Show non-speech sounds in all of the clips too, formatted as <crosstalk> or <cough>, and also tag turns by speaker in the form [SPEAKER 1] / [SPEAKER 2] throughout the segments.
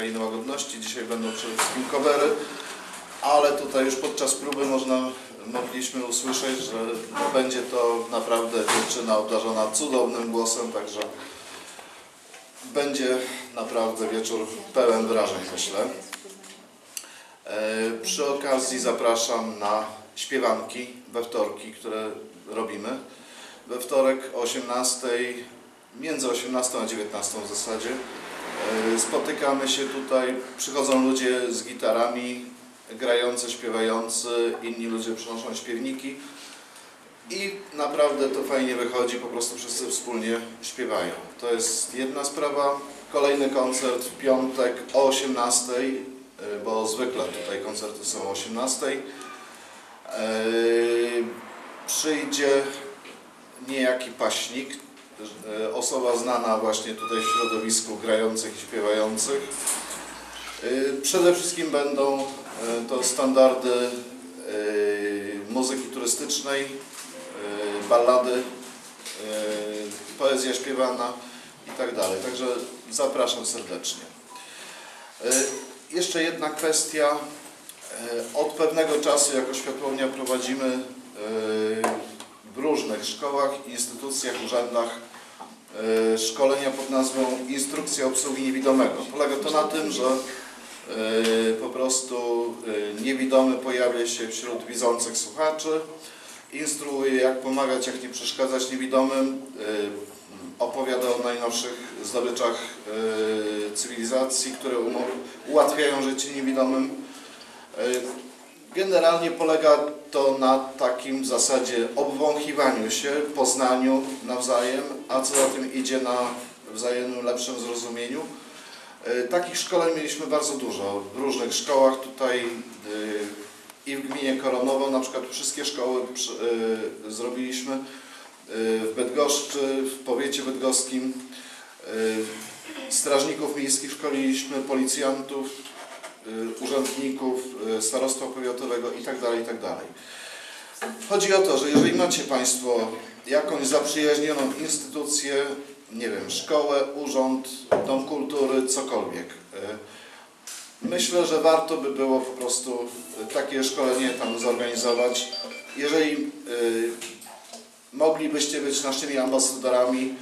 [SPEAKER 1] Krainy Łagodności. Dzisiaj będą przede wszystkim covery, ale tutaj już podczas próby można, mogliśmy usłyszeć, że będzie to naprawdę dziewczyna obdarzona cudownym głosem, także będzie naprawdę wieczór pełen wrażeń, myślę. E, Przy okazji zapraszam na śpiewanki we wtorki, które robimy. We wtorek o 18, między 18 a 19 w zasadzie. E, Spotykamy się tutaj, przychodzą ludzie z gitarami, grający, śpiewający, inni ludzie przynoszą śpiewniki i naprawdę to fajnie wychodzi, po prostu wszyscy wspólnie śpiewają. To jest jedna sprawa. Kolejny koncert w piątek o 18, y, bo zwykle tutaj koncerty są o 18. Yy, Przyjdzie niejaki paśnik, osoba znana właśnie tutaj w środowisku grających i śpiewających. Y, Przede wszystkim będą y, to standardy muzyki turystycznej, ballady, poezja śpiewana i tak. Także zapraszam serdecznie. Jeszcze jedna kwestia. Od pewnego czasu jako światłownia prowadzimy w różnych szkołach, instytucjach, urzędach szkolenia pod nazwą Instrukcja obsługi niewidomego. Polega to na tym, że y, po prostu y, niewidomy pojawia się wśród widzących słuchaczy, instruuje jak pomagać, jak nie przeszkadzać niewidomym, opowiada o najnowszych zdobyczach cywilizacji, które ułatwiają życie niewidomym. Generalnie polega to na takim zasadzie obwąchiwaniu się, poznaniu nawzajem, a co za tym idzie na wzajemnym lepszym zrozumieniu. Y, Takich szkoleń mieliśmy bardzo dużo w różnych szkołach tutaj y, i w gminie Koronowo, na przykład wszystkie szkoły y, zrobiliśmy w Bydgoszczy, w powiecie bydgoskim. Strażników miejskich szkoliliśmy, policjantów, urzędników, y, starostwa powiatowego itd. itd. Chodzi o to, że jeżeli macie Państwo jakąś zaprzyjaźnioną instytucję, nie wiem, szkołę, urząd, dom kultury, cokolwiek, y, myślę, że warto by było po prostu y, takie szkolenie tam zorganizować. Jeżeli y, moglibyście być naszymi ambasadorami,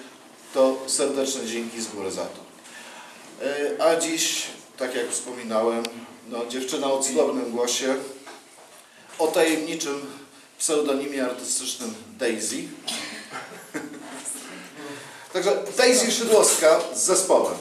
[SPEAKER 1] to serdeczne dzięki z góry za to. Y, A dziś, tak jak wspominałem, no, dziewczyna o cudownym głosie, o tajemniczym pseudonimie artystycznym Daisy. Także Daisy Szydłowska z zespołem.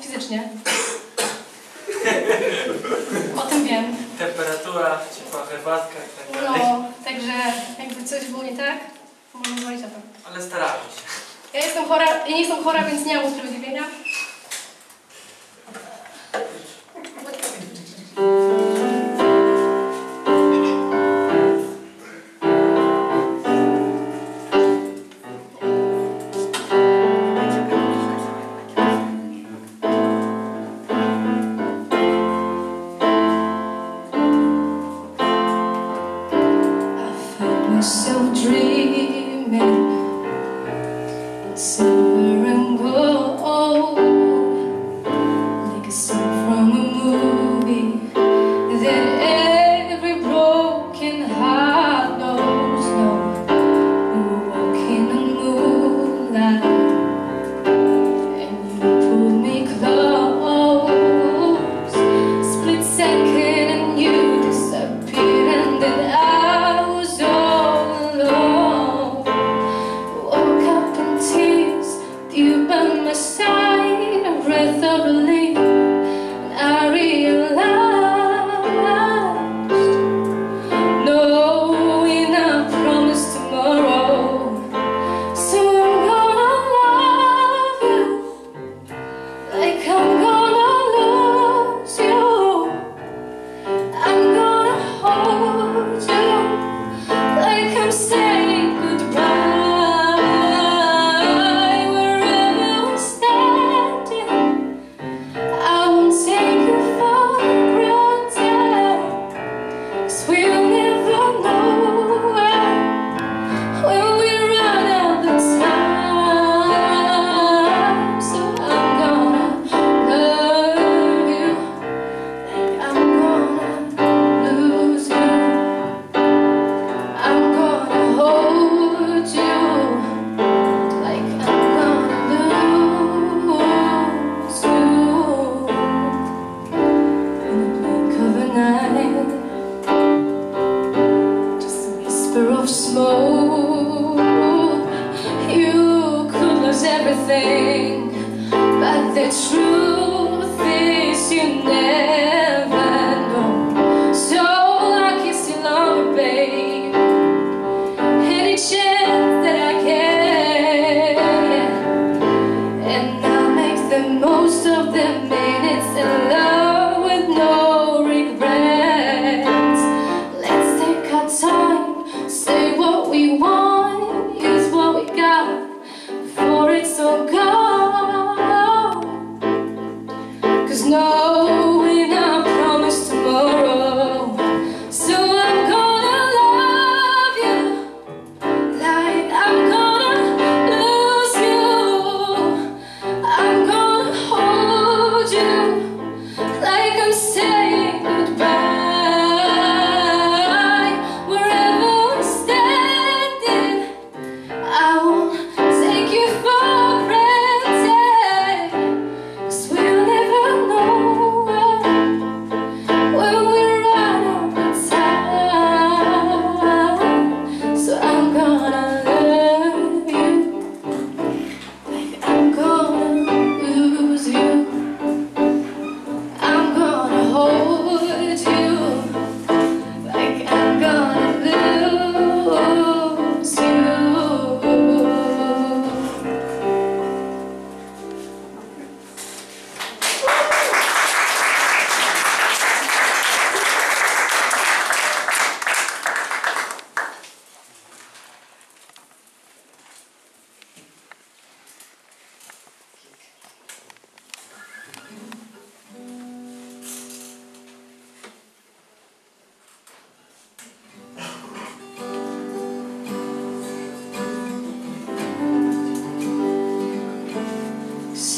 [SPEAKER 2] fizycznie. O tym wiem.
[SPEAKER 3] Temperatura, ciepła herbatka i tak no, dalej.
[SPEAKER 2] No, także jakby coś było nie tak, można zwalić na to.
[SPEAKER 3] Ale staramy się.
[SPEAKER 2] Ja jestem chora, ja nie jestem chora, więc nie mam usprawiedliwienia.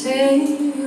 [SPEAKER 4] take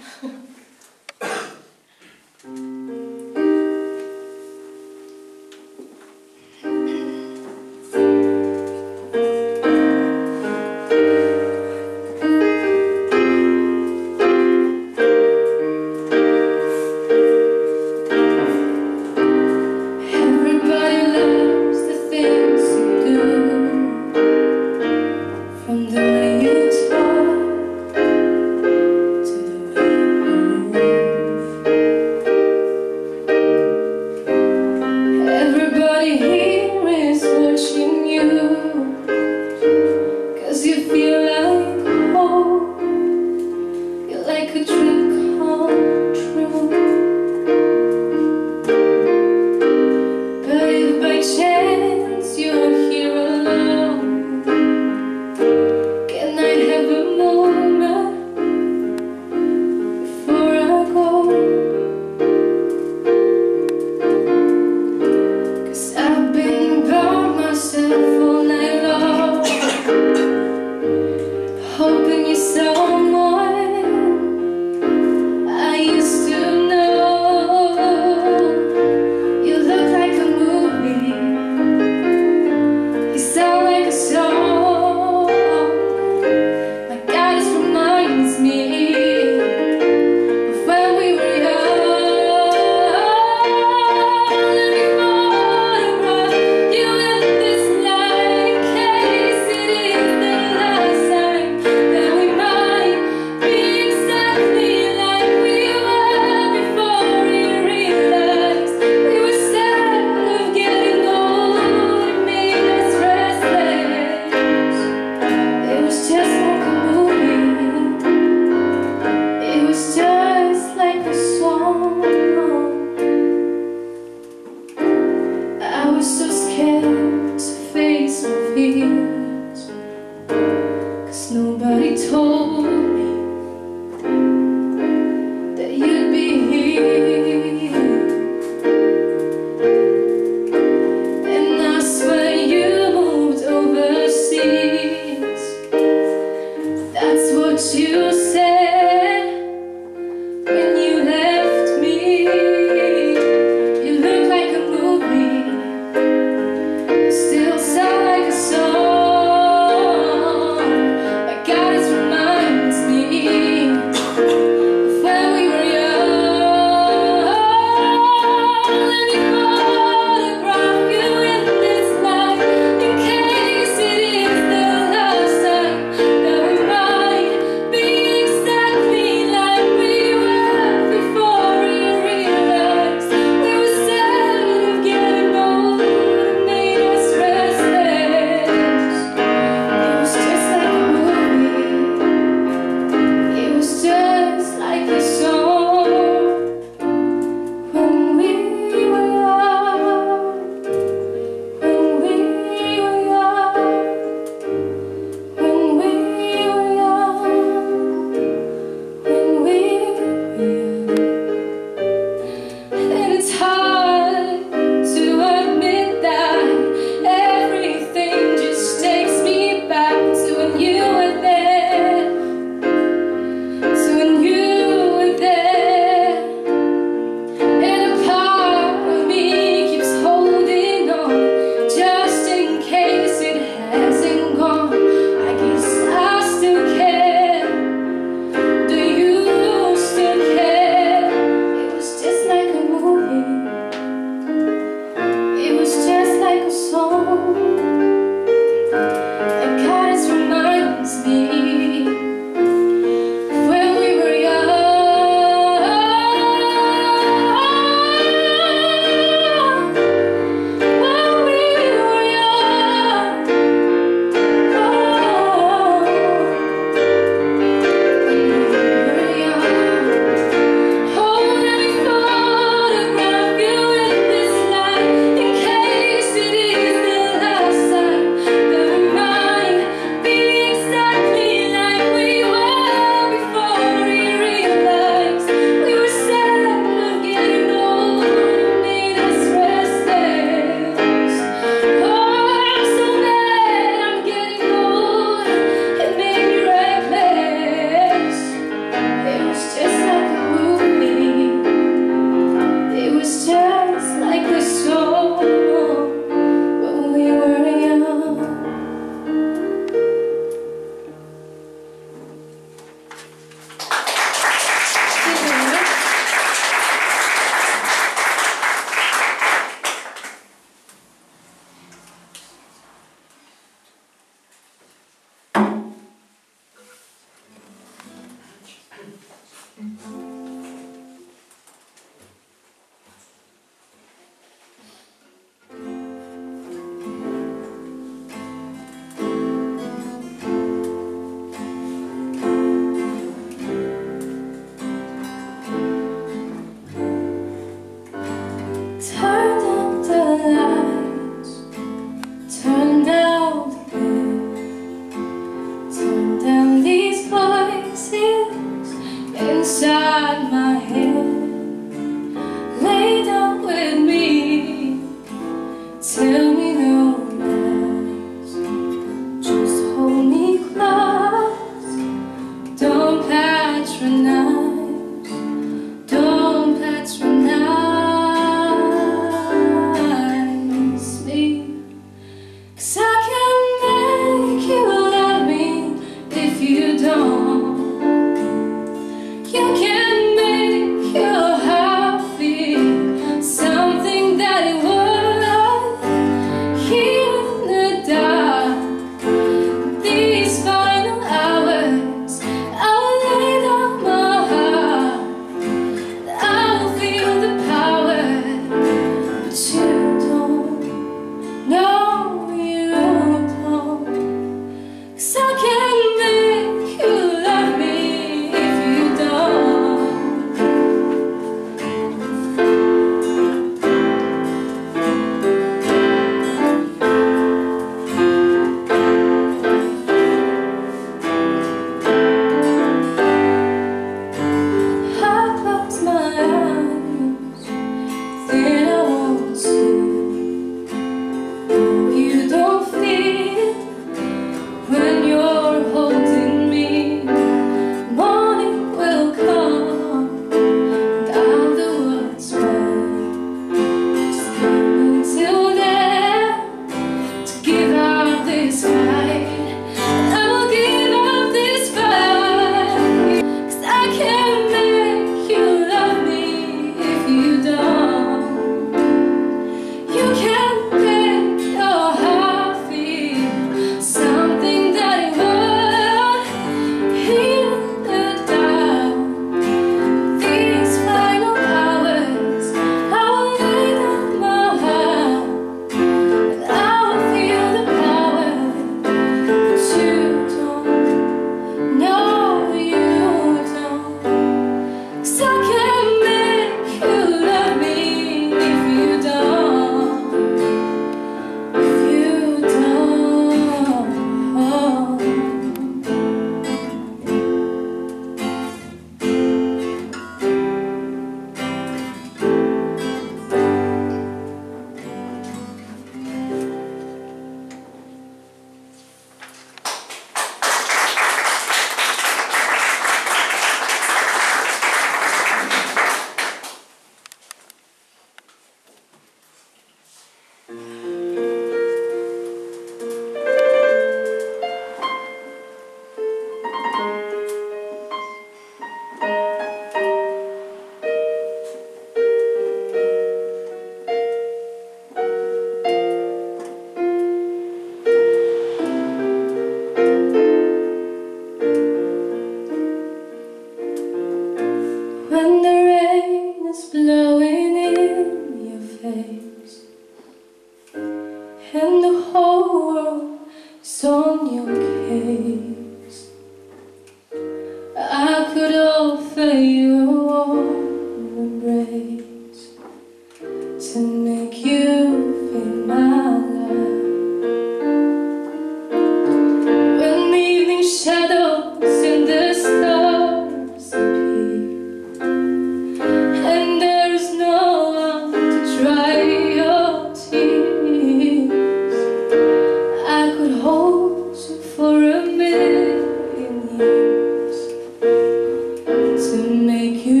[SPEAKER 4] To make you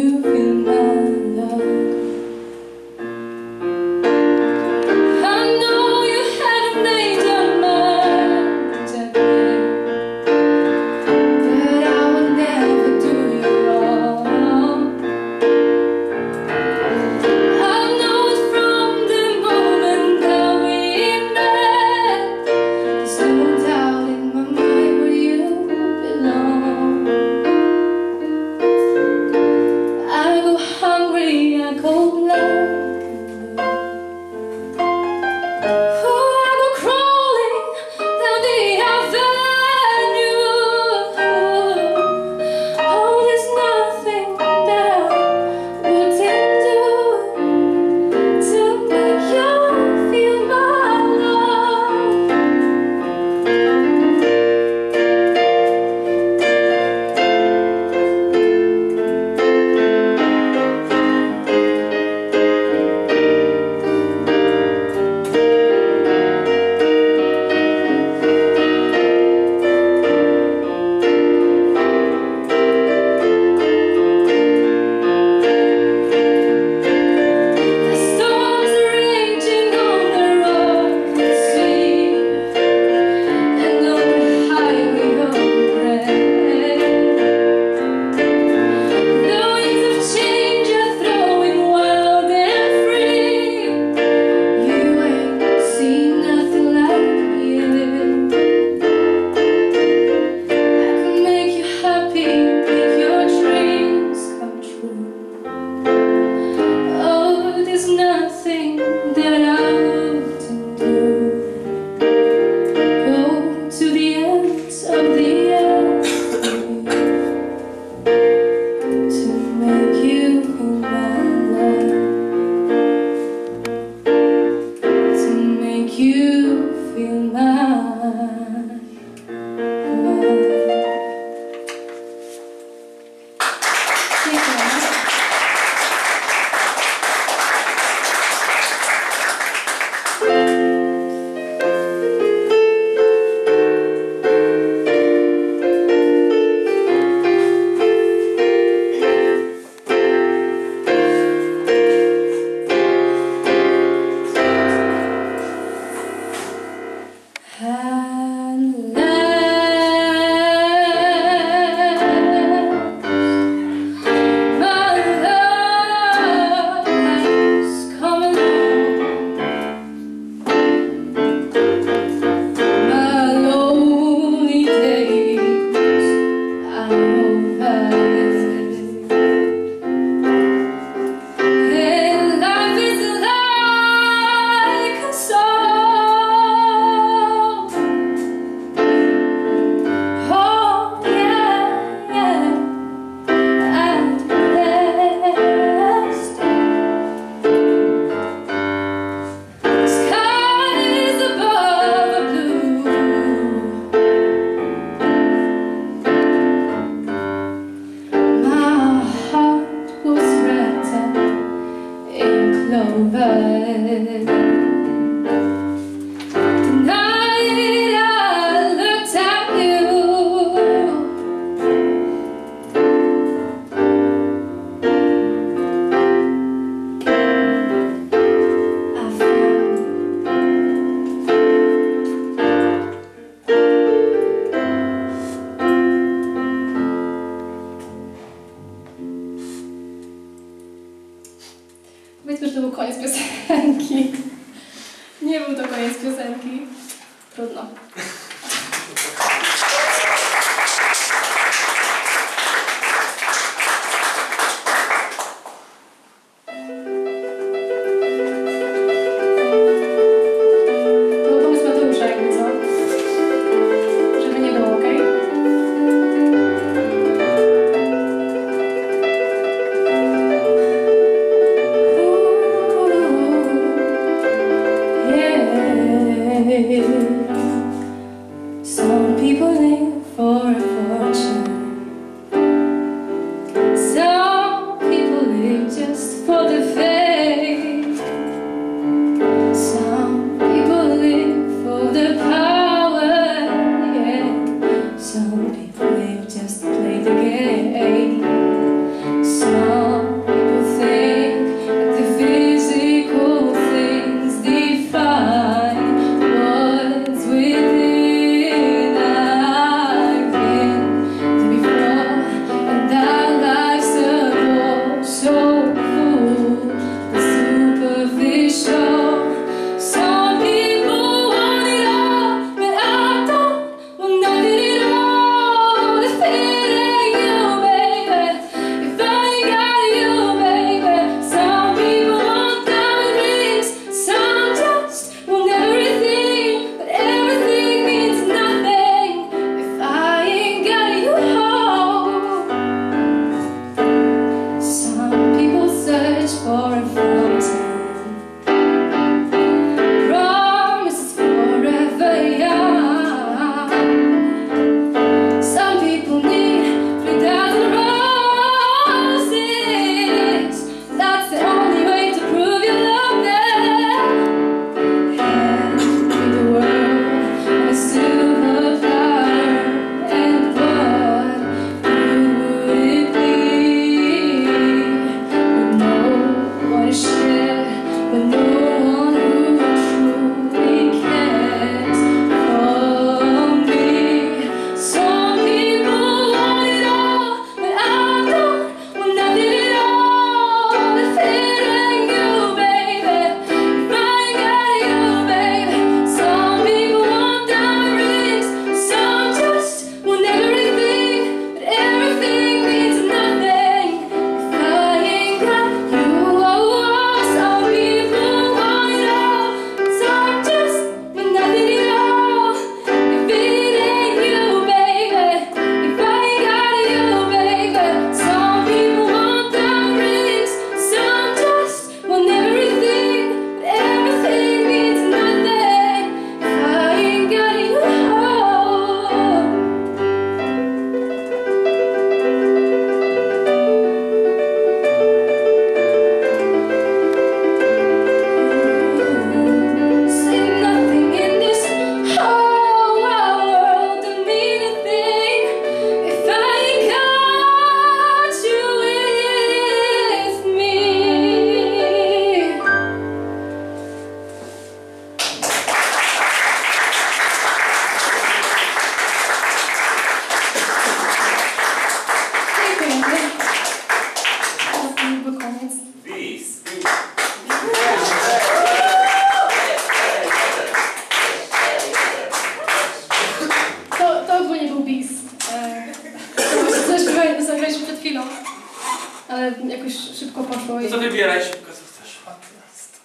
[SPEAKER 3] jakoś szybko poszło. I...
[SPEAKER 2] to wybieraj szybko, co chcesz. Atlast.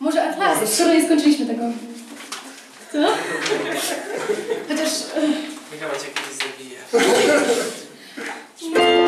[SPEAKER 3] Może Atlas, skoro nie skończyliśmy tego. Co? <laughs> Chociaż... E.
[SPEAKER 2] Michała cię kiedyś zabije. <laughs>